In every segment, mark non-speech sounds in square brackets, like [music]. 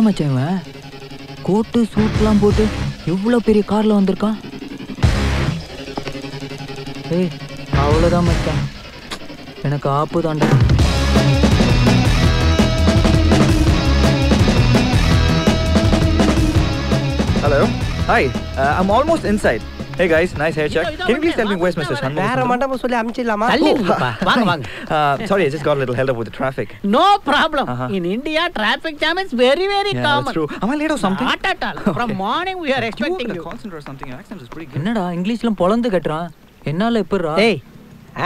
என்ன மச்சான் இவன் கோட்டு சூட்லாம் போட்டு இவ்வளோ பெரிய காரில் வந்திருக்கான் ஏய் அவ்வளோதான் மச்சான் எனக்கு ஆப்பு தாண்டா Hello. Hi. Uh, I'm almost inside. Hey guys, nice hair check. Can you please tell me where's Mr. Shanmugam? வேற மண்டபம் சொல்லி அமிச்சிடலாமா. வாங்க வாங்க [laughs] sorry, I just got a little held up with the traffic. No problem. In India traffic jam is very very Yeah, that's common true. Am I late or something? Not at all from morning we are expecting you concentrate or something. Your accent is pretty good. என்னடா இங்கிலீஷ்லாம் பொழந்து கட்டுறான் என்னால எப்படிரா டேய்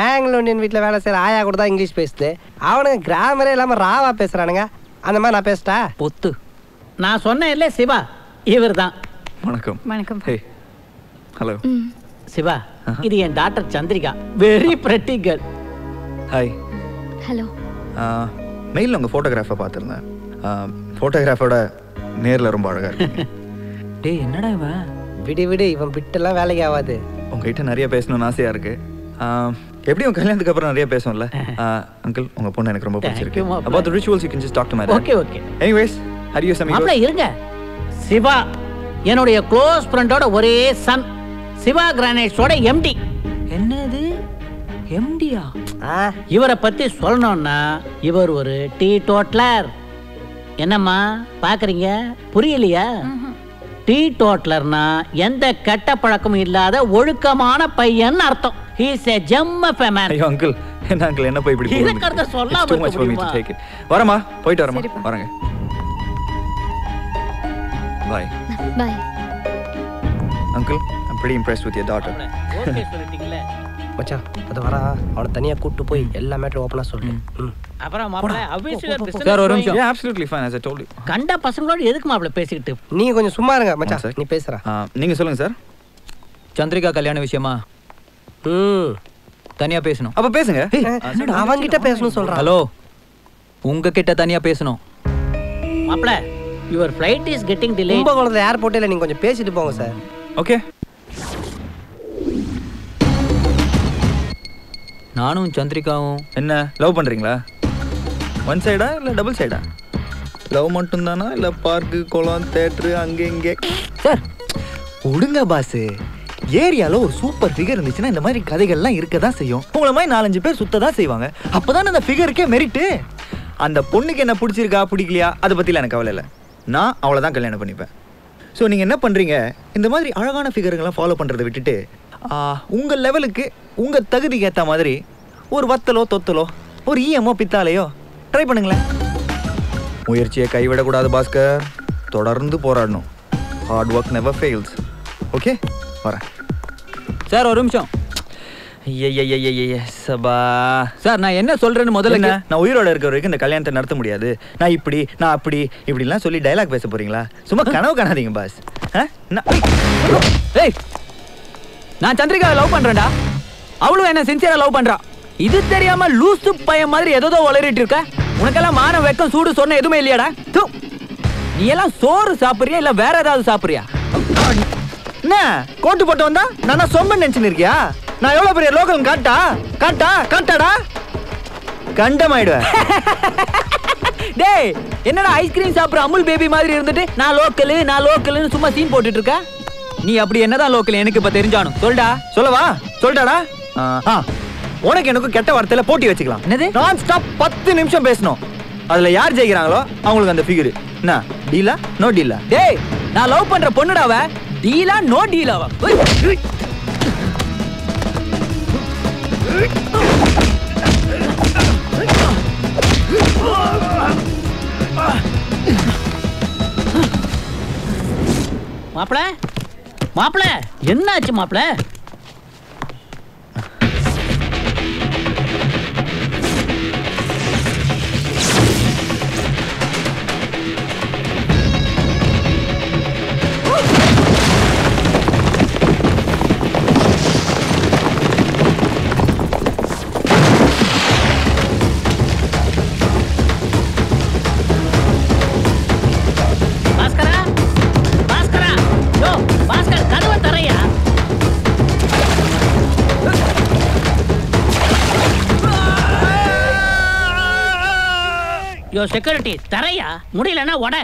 Anglo Indian வீட்டில் வேலை செய்கிற ஆயா கூட தான் இங்கிலீஷ் பேசுது அவனுங்க கிராமரே இல்லாமல் ராவா பேசுகிறானுங்க அந்த மாதிரி நான் பேசிட்டா பொத்து நான் சொன்னேன்ல சிவா இவர்தான் வணக்கம். வணக்கம் Hello. சிவா இது என் doctor Chandrika. Very pretty girl Hi. Hello மெயிலில் உங்கள் ஃபோட்டோகிராஃபை பார்த்துருந்தேன். ஃபோட்டோகிராஃபோட நேரில் ரொம்ப அழகாக இருக்கு. [laughs] டேய் என்னடா இவன்? விடு விடு இவன் பிட்டெல்லாம் வேலைக்கு ஆகாது உங்ககிட்ட நிறைய பேசணும்னு ஆசையாக இருக்கு. Uh, எப்படியும் கல்யாணத்துக்கு அப்புறம் நிறைய பேசும்ல அங்கிள் உங்க பொண்ணு எனக்கு ரொம்ப பிடிச்சிருக்கு. you, about the rituals you can just talk to my okay okay anyways adios amigos மாப்பிள்ள இருங்க. சிவா என்னுடைய க்ளோஸ் ஃப்ரெண்டோட ஒரே சன் சிவா கிரானைட்ஸோட எம்டி என்னது? எம்டியா இவரை பத்தி சொல்லணும்னா இவர் ஒரு டீ டோட்லர் என்னம்மா பாக்குறீங்க? புரியலையா? டீ டோட்லர்னா எந்த கெட்ட பழக்கமும் இல்லாத ஒழுக்கமான பையன் அர்த்தம். He's a gem of a man ஐயோ அங்கிள் என்ன அங்கிள் என்ன போய் இப்படி போடுறீங்க? கடத்த சொல்லாம இருக்க வரமா போயிட்டு வரமா. வரேங்க bye bye uncle pretty impressed with your daughter. மச்சான் அது வரா அவனை தனியாக கூப்பிட்டு போய் எல்லா மேட்டரும் ஓப்பனாக சொல்லு. ம். அப்புறம் மாப்பிள்ள obviously சார், ஒரு நிமிஷம். absolutely fine as I told you. கண்ட பசங்களோட எதுக்கு மாப்பிள்ள பேசிக்கிட்டு? நீங்க கொஞ்சம் சும்மா இருங்க மச்சான். நீ பேசுறா. நீங்க சொல்லுங்க சார். சந்திரிகா கல்யாண விஷயமா? ம். தனியா பேசணும். அப்ப பேசுங்க. அவன்கிட்ட பேசணும் சொல்றான் ஹலோ உங்ககிட்ட தனியா பேசணும். மாப்பிள்ள your flight is getting delay கும்பகோணத்தில் ஏர்போர்ட்டில் நீங்கள் கொஞ்சம் பேசிட்டு போங்க சார். ஓகே நானும் சந்திரிகாவும். என்ன லவ் பண்றீங்களா? ஒன் சைடா இல்ல டபுள் சைடா லவ் மட்டும் தானா இல்ல பார்க்கு குளம் தேட்டரு அங்க இங்க? சார் விடுங்க பாஸ் ஏரியால ஒரு சூப்பர் ஃபிகர் இருந்துச்சுன்னா இந்த மாதிரி கதைகள்லாம் இருக்க தான் செய்யும். உங்களை மாதிரி நாலஞ்சு பேர் சுத்த தான் செய்வாங்க. அப்பதான் அந்த ஃபிகருக்கே மெரிட்டு அந்த பொண்ணுக்கு என்ன பிடிச்சிருக்கா பிடிக்கலையா? அதை பத்திலாம் எனக்கு கவலை இல்லை. நான் அவளை தான் கல்யாணம் பண்ணிப்பேன். ஸோ நீங்கள் என்ன பண்ணுறீங்க இந்த மாதிரி அழகான ஃபிகருங்கெல்லாம் ஃபாலோ பண்ணுறதை விட்டுட்டு உங்கள் லெவலுக்கு உங்கள் தகுதிக்கு ஏற்ற மாதிரி ஒரு வத்தலோ தொத்தலோ ஒரு ஈயமோ பித்தாலையோ ட்ரை பண்ணுங்களேன். முயற்சியை கைவிடக்கூடாது பாஸ்கர். தொடர்ந்து போராடணும். Hard work never fails okay வரேன். சார் ஒரு நிமிஷம். சபா. சார் நான் என்ன சொல்றேன்னு முதல்ல நான் உயிரோட இருக்கிற வரைக்கும் இந்த கல்யாணத்தை நடத்த முடியாது. நான் இப்படி நான் அப்படி இப்படிலாம் சொல்லி டயலாக் பேச போறீங்களா? சும்மா கனவு காணாதீங்க பாஸ். ஏய் நான் சந்திரிகாவை லவ் பண்றேன்டா. அவளும் என்ன சின்சியரா லவ் பண்றா. இது தெரியாம லூசு பையன் மாதிரி ஏதோ உளறிட்டு இருக்க. உனக்கெல்லாம் மான வெக்கம் சூடு சொன்ன எதுவுமே இல்லையாடா? தூ. நீ எல்லாம் சோறு சாப்பிடுறியா இல்ல வேற ஏதாவது சாப்பிடுறியா? என்ன? கோட்டு போட்டு வந்தா? நான் சொம்ப நினைச்சுன்னு இருக்கியா? நான் எவ்வளவு பெரிய லோக்கல் காட்டா? காட்டா? காட்டாடா? கண்டமாயிடுவேன். [laughs] டேய் என்னடா ஐஸ்கிரீம் சாப்பிடுற அமுல் பேபி மாதிரி இருந்துட்டு நான் லோக்கலு நான் லோக்கல்னு சும்மா சீன் போட்டுட்டு இருக்க? நீ அப்படி என்னதான் லோக்கல் எனக்கு இப்ப தெரிஞ்சானும். சொல்டா. சொல்லவா? சொல்லிட்டாடா ஆ. உனக்கு எனக்கும் கெட்ட வார்த்தையில போட்டி வச்சுக்கலாம். என்னது? நான் ஸ்டாப் பத்து நிமிஷம் பேசணும். அதுல யார் ஜெயிக்கிறாங்களோ அவங்களுக்கு அந்த ஃபிகர் என்ன? டீலா நோ டீலா டேய் நான் லவ் பண்ற பொண்ணுடாவ? டீலா நோ டீலாவா மாப்பிள? மாப்பிள என்னாச்சு மாப்பிள? யோ செக்யூரிட்டி தரையா? முடியலன்னா உட?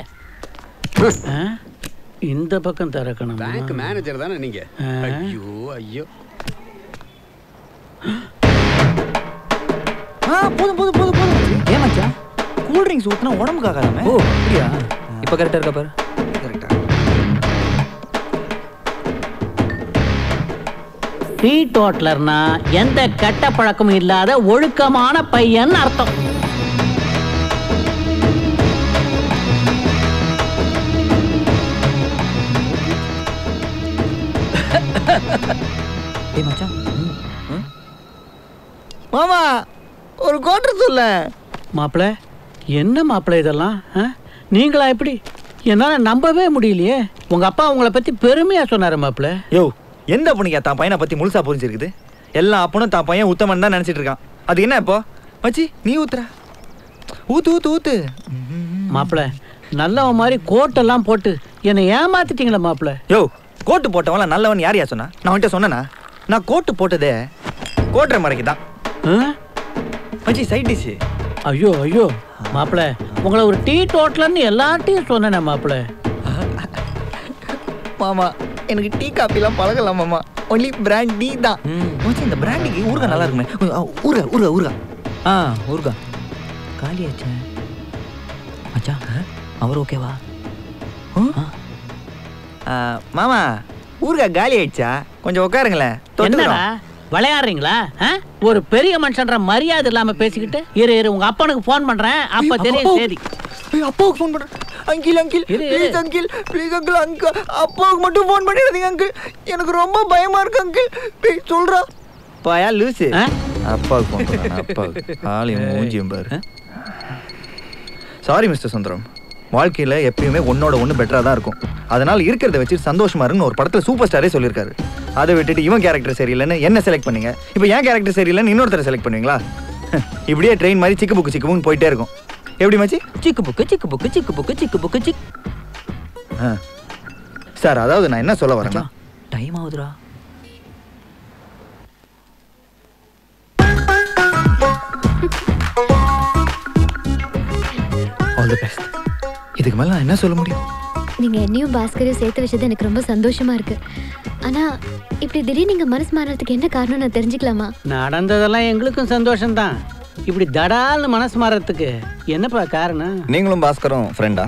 இந்த பக்கம் திறக்கணும்? பேங்க் மேனேஜர் தானே நீங்க. ஐயோ ஐயோ. ஆ போதும் போதும் போதும் போதும். ஏன் மச்சான் கூல் ட்ரிங்க்ஸ் ஊற்றினா உடம்புக்கு ஆகாதாமே? ஓ அப்படியா? இப்போ கரெக்டாக இருக்கா பாரு. கரெக்டா டீ டோட்டலர்னா எந்த கெட்ட பழக்கமும் இல்லாத ஒழுக்கமான பையன் அர்த்தம். ஏய் மச்சான். மாமா ஒரு கோட்டர் சொல்ல. மாப்பிள என்ன மாப்பிள இதெல்லாம் ஆ? நீங்களா எப்படி? என்னால் நம்பவே முடியலையே. உங்க அப்பா உங்களை பத்தி பெருமையா சொன்னாரு மாப்பிள. யோ எந்த பொண்ணுங்க தான் பையனை பத்தி முழுசா புரிஞ்சிருக்குது? எல்லா அப்பனும் தான் பையன் உத்தமன் தான் நினைச்சிட்டு இருக்கான். அது என்ன இப்போ? மச்சி நீ ஊத்துற ஊத்து ஊத்து ஊத்து. மாப்பிள நல்லவன் மாதிரி கோட்டெல்லாம் போட்டு என்னை ஏமாத்திட்டீங்களே மாப்பிள. யோ கோட்டு போட்டவன்ல நல்லவன் யார் யார் சொன்னா? நான் வந்துட்டு சொன்னேனா? நான் கோட்டு போட்டதே கோட்டுற மறைக்கு தான். ஆ? மச்சி சைட் டிஷ் ஐயோ ஐயோ மாப்பிள உங்களை ஒரு டீ டோட்டலர்னு எல்லார்ட்டையும் சொன்னேனே மாப்பிள. மாமா எனக்கு டீ காப்பிலாம் பழகலாம் மாமா. ஒன்லி பிராண்ட் டீ தான். மச்சி இந்த பிராண்டிக்கு ஊறுகாய் நல்லா இருக்குமே. ஊறுகாய் ஊறுகாய் ஊறுகாய். ஆ ஊருக்கா காலியாச்சே. மச்சான் அவர் ஓகேவா ஆ, மாமா ஊறுகாய் காலி ஆயிடுச்சா? கொஞ்சம் உட்காருங்களேன். என்னடா. விளையாடுறீங்களா? ஒரு பெரிய மனுஷன்ற மரியாதை இல்லாம பேசிக்கிட்டு இரு இரு உங்க அப்பனுக்கு ஃபோன் பண்றேன். அப்ப தெரியும். சரி அப்பாவுக்கு ஃபோன் பண்றேன். இரு, இரு. Please uncle please uncle uncle. அப்பாவுக்கு மட்டும் ஃபோன் பண்ணிடாதீங்க அங்கிள். எனக்கு ரொம்ப பயமா இருக்கு அங்கிள். ப்ளீஸ் சொல்றா. பாயா லூசு? அப்பாவுக்கு ஃபோன் பண்ணான் அப்பாவுக்கு. ஆளையும் மூஞ்சியும் பாரு. Sorry mister Sundaram. வாழ்க்கையில எப்பயுமே ஒன்னோட ஒன்று பெட்டரா தான் இருக்கும். அதனால இருக்கிறத வச்சு சந்தோஷமா இருன்னு ஒரு படத்துல சூப்பர் ஸ்டாரே சொல்லியிருக்காரு. அதை விட்டுட்டு இவன் கேரக்டர் சரியில்லைன்னு என்ன செலக்ட் பண்ணீங்க? இப்போ என் கேரக்டர் சரியில்லைன்னு இன்னொருத்தரை செலக்ட் பண்ணுவீங்களா? [laughs] இப்படியே ட்ரெயின் மாதிரி சிக்கு புக்கு சிக்கு போயிட்டே இருக்கும். எப்படி மச்சி? சிக்கு புக்கு சிக்கு புக்கு சிக்கு புக்கு சிக்கு புக்கு சிக். ஆ. சார் அதாவது நான் என்ன சொல்ல வரேன்னா டைம் ஆகுதுடா. ஆல் தி பெஸ்ட் இதுக்கு மேல நான் என்ன சொல்ல முடியும்? நீங்க என்னையும் பாஸ்கரையும் சேர்த்து வச்சது எனக்கு ரொம்ப சந்தோஷமா இருக்கு. ஆனா இப்படி திடீர்னு நீங்க மனசு மாறதுக்கு என்ன காரணம் நான் தெரிஞ்சுக்கலாமா? நடந்ததெல்லாம் எங்களுக்கும் சந்தோஷம்தான். இப்படி தடால்னு மனசு மாறத்துக்கு என்னப்பா காரணம்? நீங்களும் பாஸ்கரும் ஃப்ரெண்டா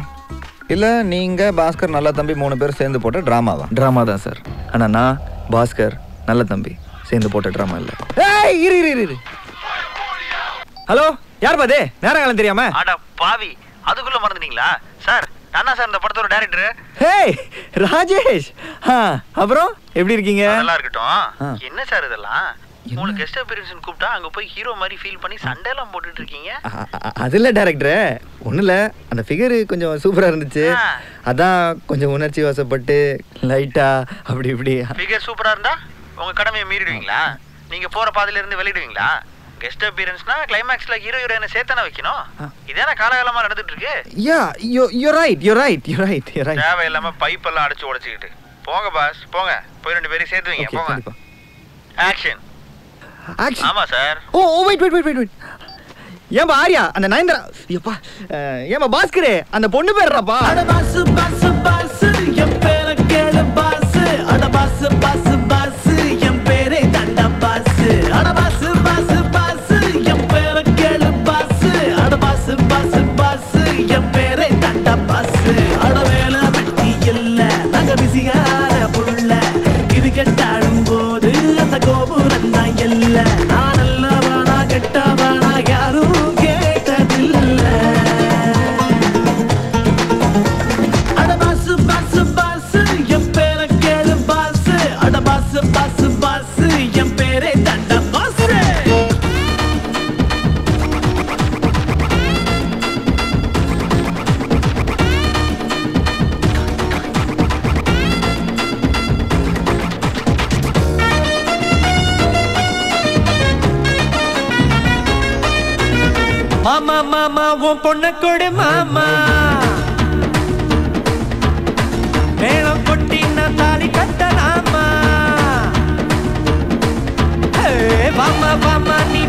இல்ல நீங்க பாஸ்கர் நல்ல தம்பி மூணு பேர் சேர்ந்து போட்ட டிராமாவா ட்ராமா தான் சார் ஆனா நான் பாஸ்கர் நல்ல தம்பி சேர்ந்து போட்ட ட்ராமா இல்ல. ஏய் இரு இரு இரு, ஹலோ யார் பாதே நேரம் காலம் தெரியாம? அட பாவி. அதுக்குள்ள மறந்துட்டீங்களா? சார் நான் சார் இந்த படத்தோட டைரக்டர் ஹேய் ராஜேஷ். அப்புறம் எப்படி இருக்கீங்க? நல்லா. இருக்கட்டும். என்ன சார் இதெல்லாம்? உங்களுக்கு கெஸ்ட் அப்பியரன்ஸ் கூப்பிட்டா அங்க போய் ஹீரோ மாதிரி ஃபீல் பண்ணி சண்டை எல்லாம் போட்டுட்டு இருக்கீங்க. அது இல்லை டேரக்டரே ஒன்றும் இல்லை. அந்த ஃபிகரு கொஞ்சம் சூப்பராக இருந்துச்சு. அதான் கொஞ்சம் உணர்ச்சி வசப்பட்டு லைட்டாக அப்படி இப்படி. ஃபிகர் சூப்பரா இருந்தா உங்க கடமையை மீறிடுவீங்களா? நீங்க போற பாதையில இருந்து வெளியிடுவீங்களா? கெஸ்ட் அப்பியரன்ஸ்னா கிளைமேக்ஸ்ல ஹீரோ ஹீரோயினை சேர்த்தானே வைக்கணும்? இதான காலகாலமா நடந்துட்டு இருக்கு யா யோ you right you right you right you right தேவையில்லாம பைப் எல்லாம் அடிச்சு உடைச்சுக்கிட்டு. போங்க பாஸ் போங்க. போய் ரெண்டு பேரும் சேர்த்து வைங்க போங்க. ஆக்ஷன் ஆக்ஷன் ஆமா சார் ஓ ஓ wait wait wait wait wait ஏன்பா ஆர்யா அந்த நயன்தரா அஹ், ஏன்பா பாஸ்கரே அந்த பொண்ணு பேர்றாப்பா. பாசு பாசு பாசு. மாமா மாமா உன் பொண்ண கொடு மாமா. மேளம் கொட்டின தாலி கட்ட நாமா வாமா வாமா நீ